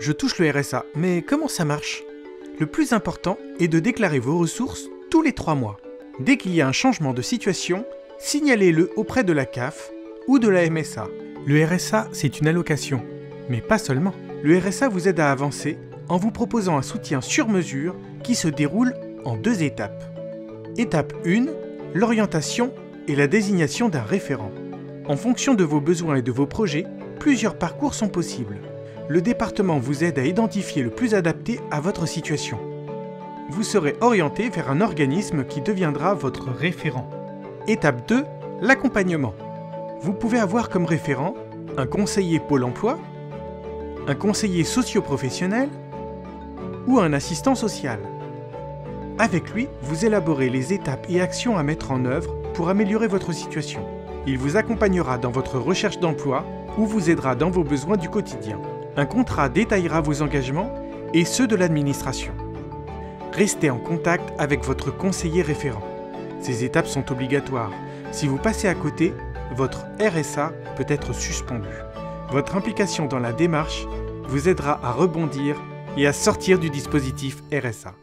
Je touche le RSA, mais comment ça marche? Le plus important est de déclarer vos ressources tous les trois mois. Dès qu'il y a un changement de situation, signalez-le auprès de la CAF ou de la MSA. Le RSA, c'est une allocation, mais pas seulement. Le RSA vous aide à avancer en vous proposant un soutien sur mesure qui se déroule en deux étapes. Étape 1, l'orientation et la désignation d'un référent. En fonction de vos besoins et de vos projets, plusieurs parcours sont possibles. Le département vous aide à identifier le plus adapté à votre situation. Vous serez orienté vers un organisme qui deviendra votre référent. Étape 2, l'accompagnement. Vous pouvez avoir comme référent un conseiller Pôle Emploi, un conseiller socio-professionnel ou un assistant social. Avec lui, vous élaborez les étapes et actions à mettre en œuvre pour améliorer votre situation. Il vous accompagnera dans votre recherche d'emploi ou vous aidera dans vos besoins du quotidien. Un contrat détaillera vos engagements et ceux de l'administration. Restez en contact avec votre conseiller référent. Ces étapes sont obligatoires. Si vous passez à côté, votre RSA peut être suspendu. Votre implication dans la démarche vous aidera à rebondir et à sortir du dispositif RSA.